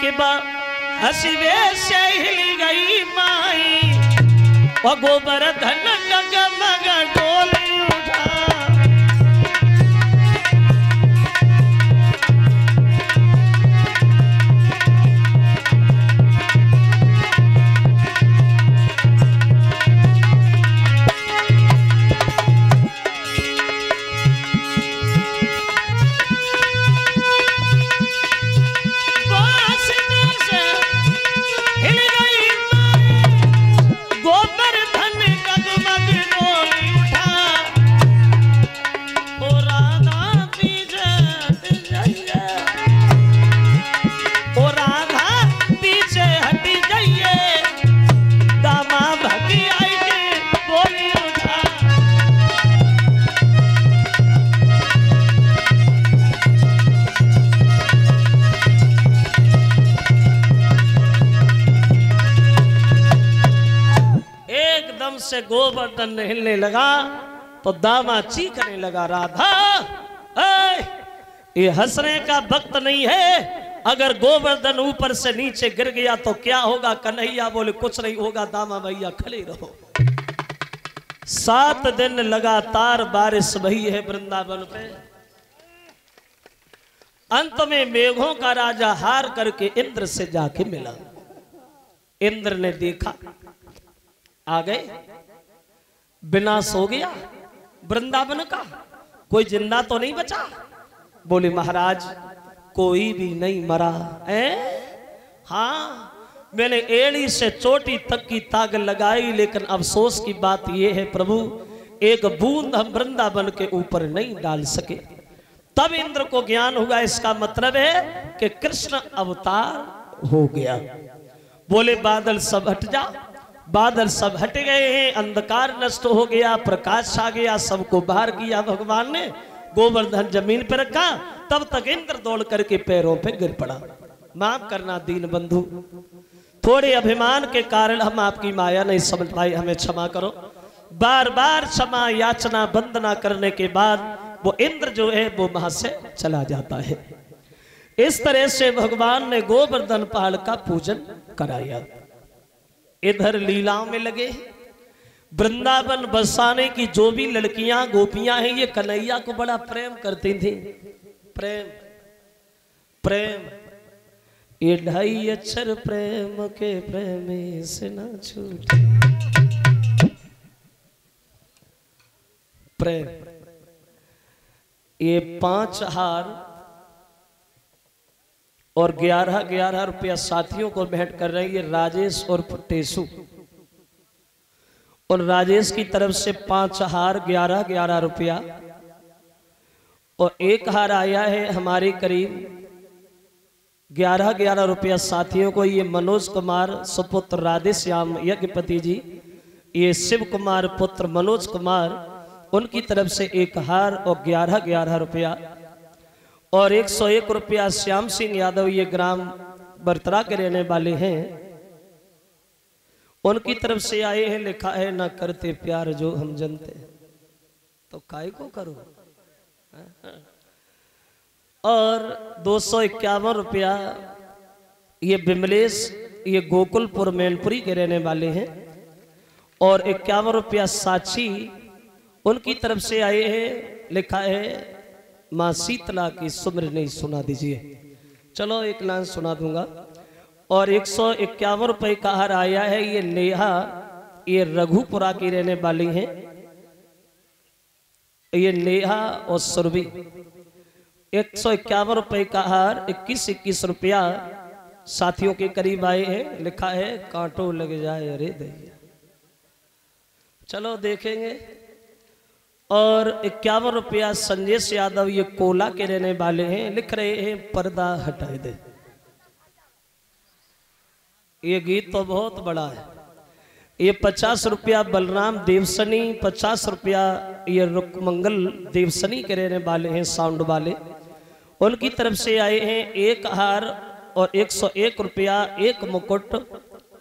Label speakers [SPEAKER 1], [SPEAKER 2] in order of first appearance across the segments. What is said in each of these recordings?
[SPEAKER 1] कि बा हसीबे से हिल गई माई। गोबर धन से गोवर्धन हिलने लगा तो दामा चीखने लगा, राधा ये हंसने का वक्त नहीं है। अगर गोवर्धन ऊपर से नीचे गिर गया तो क्या होगा? कन्हैया बोले, कुछ नहीं होगा, दामा भैया खड़े रहो। सात दिन लगातार बारिश वही है वृंदावन पे अंत में मेघों का राजा हार करके इंद्र से जाके मिला। इंद्र ने देखा आ गए। विनाश हो गया, वृंदावन का, कोई ज़िंदा तो नहीं बचा। बोले, महाराज, कोई भी नहीं मरा। है? हाँ मैंने एड़ी से चोटी तक की ताग लगाई, लेकिन अफसोस की बात यह है, प्रभु, एक बूंद हम वृंदावन के ऊपर नहीं डाल सके। तब इंद्र को ज्ञान हुआ, इसका मतलब है कि कृष्ण अवतार हो गया। बोले, बादल सब हट जा बादल सब हट गए हैं, अंधकार नष्ट हो गया, प्रकाश आ गया, सबको बाहर किया भगवान ने, गोवर्धन ज़मीन पर रखा, तब तक इंद्र दौड़ करके पैरों पे गिर पड़ा। माफ़ करना दीन बंधु, थोड़े अभिमान के कारण हम आपकी माया नहीं समझ पाए, हमें क्षमा करो। बार बार क्षमा याचना वंदना करने के बाद वो इंद्र जो है, वो वहाँ से चला जाता है। इस तरह से भगवान ने गोवर्धन पहाड़ का पूजन कराया। इधर लीलाओं में लगे वृंदावन बसाने की जो भी लड़कियाँ, गोपियाँ हैं, ये कन्हैया को बड़ा प्रेम करती थी। प्रेम प्रेम। ये ढाई अक्षर प्रेम के प्रेमी से ना छूटे। प्रेम। ये पाँच हार और ग्यारह ग्यारह रुपया साथियों को भेंट कर रहे हैं, ये राजेश और टेसु। और राजेश की तरफ़ से पाँच हार, ग्यारह ग्यारह रुपया। और एक हार आया है हमारे करीब। ग्यारह ग्यारह रुपया साथियों को, ये मनोज कुमार, सुपुत्र राधे श्याम यज्ञपति जी, ये शिव कुमार, पुत्र मनोज कुमार, उनकी तरफ़ से एक हार और ग्यारह ग्यारह रुपया। और एक सौ एक रुपया श्याम सिंह यादव ये ग्राम बर्तरा के रहने वाले हैं। उनकी तरफ़ से आए हैं, लिखा है, ना करते प्यार जो हम जनते तो काय को करो? और दो सौ इक्यावन रुपया ये बिमलेश ये गोकुलपुर मैनपुरी के रहने वाले हैं। और इक्यावन रुपया साची उनकी तरफ़ से आए हैं, लिखा है माँ शीतला की सुमर नहीं सुना दीजिए। चलो एक लाइन सुना दूँगा। और एक सौ इक्यावन रुपये का हार आया है, ये नेहा, ये रघुपुरा की रहने वाली हैं। ये नेहा और सुरभि। एक सौ इक्यावन रुपये का हार इक्कीस इक्कीस रुपया साथियों के करीब आए हैं, लिखा है, कांटो लग जाए अरे दैया। चलो देखेंगे। और इक्यावन रुपया संजय यादव ये कोला के रहने वाले हैं, लिख रहे हैं, पर्दा हटाए दे। ये गीत तो बहुत बड़ा है। ये पचास रुपया बलराम देवसनी, पचास रुपया ये रुकमंगल देवसनी के रहने वाले हैं, साउंड वाले। उनकी तरफ़ से आए हैं एक हार और एक सौ एक रुपया, एक मुकुट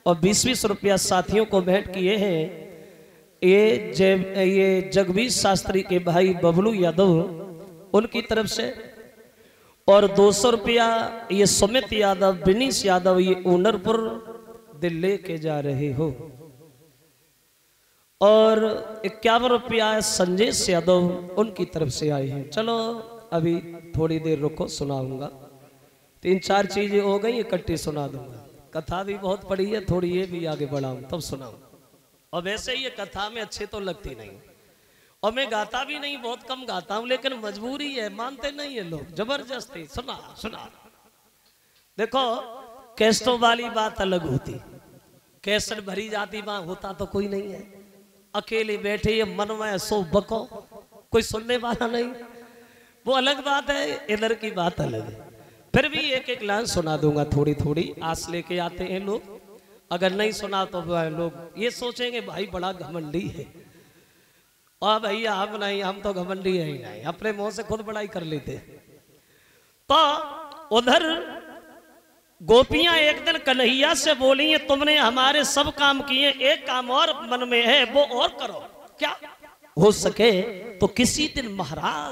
[SPEAKER 1] और बीस बीस रुपया साथियों को भेंट किए हैं। ये जय ये जगदीश शास्त्री के भाई बबलू यादव, उनकी तरफ़ से, और दो सौ रुपया ये सुमित यादव, विनीश यादव, ये ऊनरपुर दिल्ली के जा रहे हो। और इक्यावन रुपया संजय यादव उनकी तरफ़ से आए हैं। चलो, अभी थोड़ी देर रुको, सुनाऊँगा। तीन चार चीज़ें हो गई, इकट्ठी सुना दूँगा। कथा भी बहुत पड़ी है, थोड़ी ये भी आगे बढ़ाऊं, तब सुनाऊं। और वैसे ये कथा में अच्छे तो लगती नहीं। और मैं गाता भी नहीं, बहुत कम गाता हूँ, लेकिन मजबूरी है, मानते नहीं है लोग। ज़बरदस्ती, सुना सुना। देखो कैस्टो वाली बात अलग होती। कैसट भरी जाती, वहाँ होता तो कोई नहीं है। अकेले बैठे ये मन में सो बको, कोई सुनने वाला नहीं। वो अलग बात है, इधर की बात अलग है। फिर भी एक एक लाइन सुना दूँगा थोड़ी थोड़ी आस लेके आते हैं लोग। अगर नहीं सुना तो लोग ये सोचेंगे, भाई बड़ा घमंडी है। और भैया हम नहीं, हम तो घमंडी है ही नहीं, अपने मुँह से खुद बड़ाई कर लेते तो उधर गोपियाँ एक दिन कन्हैया से बोली है तुमने हमारे सब काम किए, एक काम और मन में है, वो और करो। क्या? हो सके तो किसी दिन महाराज